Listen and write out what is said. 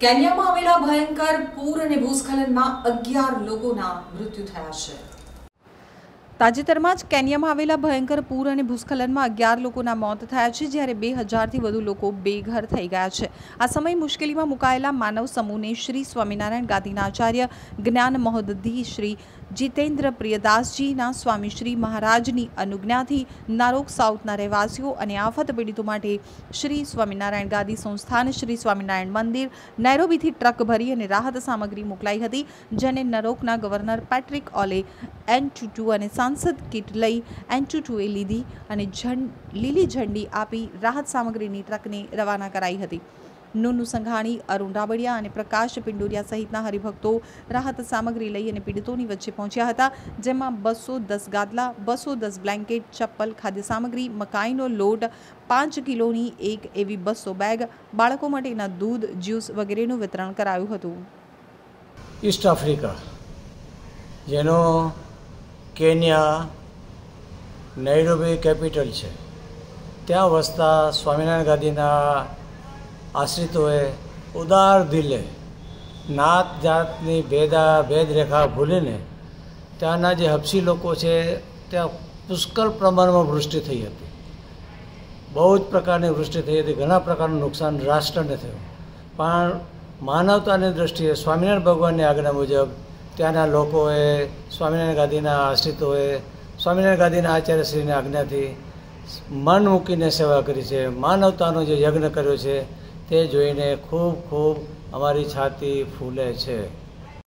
કેન્યામાં આવેલા ભયંકર પૂર અને ભૂસ્ખલનમાં અગિયાર લોકોના મૃત્યુ થયા છે. તાજેતરમાં જ કેન્યામાં આવેલા ભયંકર પૂર અને ભૂસ્ખલનમાં અગિયાર લોકોના મોત થયા છે જ્યારે બે હજારથી વધુ લોકો બેઘર થઈ ગયા છે આ સમય મુશ્કેલીમાં મુકાયેલા માનવ સમૂહને શ્રી સ્વામિનારાયણ ગાદીના આચાર્ય જ્ઞાન મહોદધી શ્રી જીતેન્દ્ર પ્રિયદાસજીના સ્વામી શ્રી મહારાજની અનુજ્ઞાથી નારોક સાઉથના રહેવાસીઓ અને આફત પીડિતો માટે શ્રી સ્વામિનારાયણ ગાદી સંસ્થાન શ્રી સ્વામિનારાયણ મંદિર નૈરોબીથી ટ્રક ભરી અને રાહત સામગ્રી મોકલાઈ હતી જેને નરોકના governor Patrick Ole Ntutu અને સાંસદ કિટ લઈ એન્ટુટુએ લીધી અને લીલી ઝંડી આપી રાહત સામગ્રીની ટ્રકને રવાના કરાઈ હતી. નુનુ સંઘાણી, અરુણ રાબડિયા અને પ્રકાશ પિંડોરિયા સહિતના હરિભક્તો રાહત સામગ્રી લઈ અને પીડિતોની વચ્ચે પહોંચ્યા હતા, જેમાં બસો દસ ગાદલા, બસો દસ બ્લેન્કેટ, ચપ્પલ, ખાદ્ય સામગ્રી, મકાઈનો લોટ, પાંચ કિલોની એક એવી બસો બેગ, બાળકો માટેના દૂધ, જ્યુસ વગેરેનું વિતરણ કરાયું હતું. ઈસ્ટ આફ્રિકા, જેનો કેન્યા નૈરોબી કેપિટલ છે. ત્યાં વસતા સ્વામિનારાયણ ગાદીના આશ્રિતોએ ઉદાર દિલે નાત જાતની ભેદા ભેદરેખા ભૂલીને ત્યાંના જે હપસી લોકો છે, ત્યાં પુષ્કળ પ્રમાણમાં વૃષ્ટિ થઈ હતી. બહુ જ પ્રકારની વૃષ્ટિ થઈ હતી, ઘણા પ્રકારનું નુકસાન રાષ્ટ્રને થયું. પણ માનવતાની દ્રષ્ટિએ સ્વામિનારાયણ ભગવાનની આજ્ઞા મુજબ ત્યાંના લોકોએ સ્વામિનારાયણ ગાંધીના આશ્રિતોએ સ્વામિનારાયણ ગાંધીના આચાર્યશ્રીની આજ્ઞાથી મન મૂકીને સેવા કરી છે. માનવતાનો જે યજ્ઞ કર્યો છે, તે જોઈને ખૂબ ખૂબ અમારી છાતી ફૂલે છે.